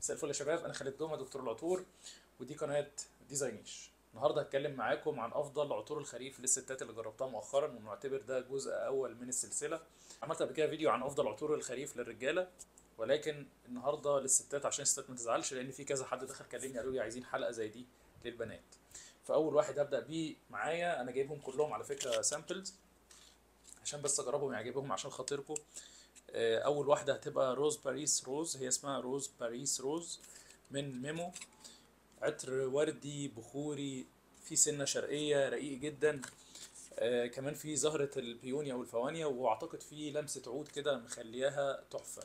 مساء الفل يا شباب أنا خالد دومه دكتور العطور ودي قناة ديزاينيش النهارده هتكلم معاكم عن أفضل عطور الخريف للستات اللي جربتها مؤخرا ونعتبر ده جزء أول من السلسلة. عملت قبل كده فيديو عن أفضل عطور الخريف للرجالة ولكن النهارده للستات عشان الستات ما تزعلش لأن في كذا حد دخل كلمني قالوا لي عايزين حلقة زي دي للبنات. فأول واحد هبدأ بيه معايا أنا جايبهم كلهم على فكرة samples عشان بس أجربهم يعجبهم عشان خاطركم. أول واحدة هتبقى Rose Paris Rose هي اسمها Rose Paris Rose من Memo. عطر وردي بخوري في سنة شرقية رقيق جدا. آه كمان في زهرة البيونيا والفوانيا وأعتقد في لمسة عود كده مخلياها تحفة.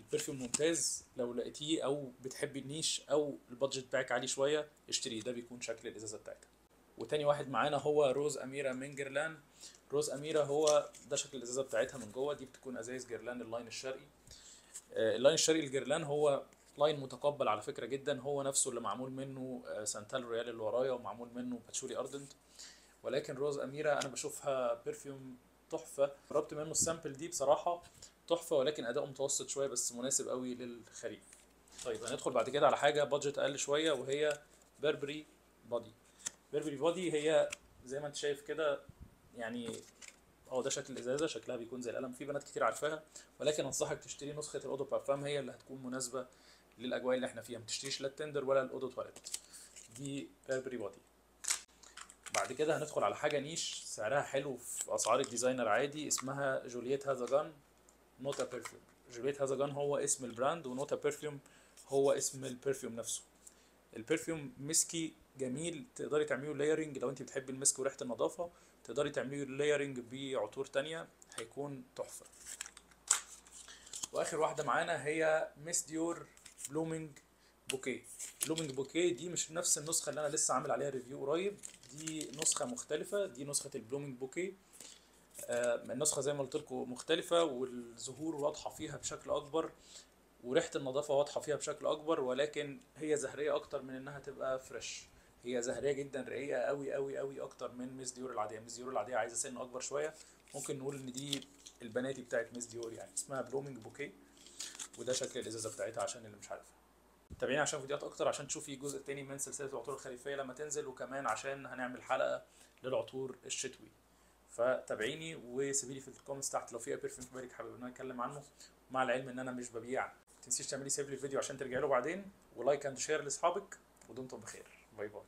ال perfume ممتاز لو لقيتيه أو بتحبي ال niche أو ال budget بتاعك عالي شوية اشتريه ده بيكون شكل الإزازة بتاعتها. وتاني واحد معانا هو Rose Amira من Guerlain. Rose Amira هو ده شكل الإزازة بتاعتها من جوه دي بتكون أزايز Guerlain ال line الشرقي. آه ال line الشرقي ال Guerlain هو line متقبل على فكرة جدا. هو نفسه اللي معمول منه آه Santal Royal اللي ورايا ومعمول منه Patchouli Ardent. ولكن Rose Amira أنا بشوفها perfume تحفة. جربت منه ال sample دي بصراحة تحفة ولكن اداؤه متوسط شوية بس مناسب قوي للخريف طيب هندخل بعد كده على حاجة budget أقل شوية وهي Burberry Body Burberry Body هي زي ما انت شايف كده يعني هو ده شكل الإزازة شكلها بيكون زي القلم في بنات كتير عارفاها ولكن أنصحك تشتري نسخة ال eau de parfum هي اللي هتكون مناسبة للأجواء اللي إحنا فيها ما تشتريش لا ال Tender ولا ال eau de toilette دي Burberry Body بعد كده هندخل على حاجة niche سعرها حلو في أسعار ال designer عادي اسمها Juliette Has a Gun Not a Perfume Juliette Has a Gun هو اسم ال brand و Not a Perfume هو اسم ال perfume نفسه. ال perfume مسكي جميل تقدري تعمليه layering لو انت بتحبي المسك وريحة النظافة تقدري تعمليه layering بعطور تانية هيكون تحفة. وآخر واحدة معانا هي Miss Dior Blooming Bouquet Blooming Bouquet دي مش نفس النسخة اللي أنا لسه عامل عليها review قريب دي نسخة مختلفة دي نسخة ال Blooming Bouquet آه النسخة زي ما قلت لكم مختلفة والزهور واضحة فيها بشكل أكبر وريحة النظافة واضحة فيها بشكل أكبر ولكن هي زهرية أكتر من إنها تبقى fresh هي زهرية جدا رقيقة قوي قوي قوي أكتر من Miss Dior العادية. Miss Dior العادية عايزة سن أكبر شوية. ممكن نقول إن دي البناتي بتاعت Miss Dior يعني. اسمها Blooming Bouquet وده شكل الإزازة بتاعتها عشان اللي مش عارفها. تابعيني عشان فيديوهات أكتر عشان تشوفي الجزء التاني من سلسلة العطور الخريفية لما تنزل وكمان عشان هنعمل حلقة للعطور الشتوي. فتابعيني وسيبي لي في ال comments تحت. لو في perfume في بالك حابب إن أنا أتكلم عنه مع العلم إن أنا مش ببيع. ما تنسيش تعملي save للفيديو عشان ترجعي له بعدين. و like and share لأصحابك. ودمتم بخير. 回复